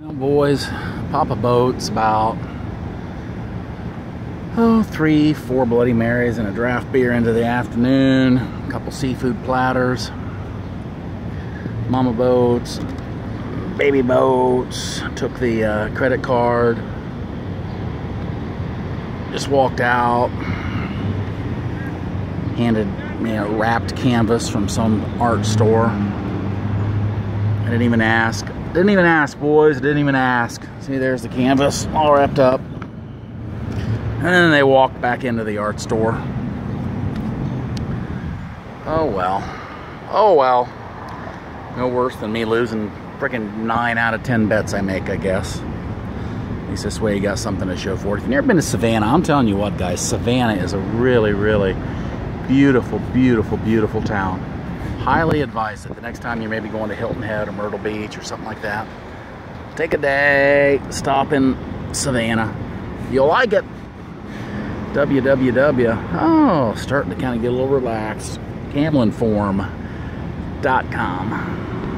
Boys, Papa boat's about oh three, four Bloody Marys and a draft beer into the afternoon. A couple seafood platters. Mama boats, baby boats. Took the uh, credit card. Just walked out. Handed me a wrapped canvas from some art store. I didn't even ask. Didn't even ask, boys. Didn't even ask. See, there's the canvas all wrapped up. And then they walked back into the art store. Oh well. Oh well. No worse than me losing freaking 9 out of 10 bets I make, I guess. At least this way you got something to show for it. If you've never been to Savannah, I'm telling you what, guys, Savannah is a really, really beautiful, beautiful, beautiful town. Highly advise it the next time you're maybe going to Hilton Head or Myrtle Beach or something like that. Take a day, stop in Savannah. You'll like it. www. Oh, starting to kind of get a little relaxed. GamblingForum.com.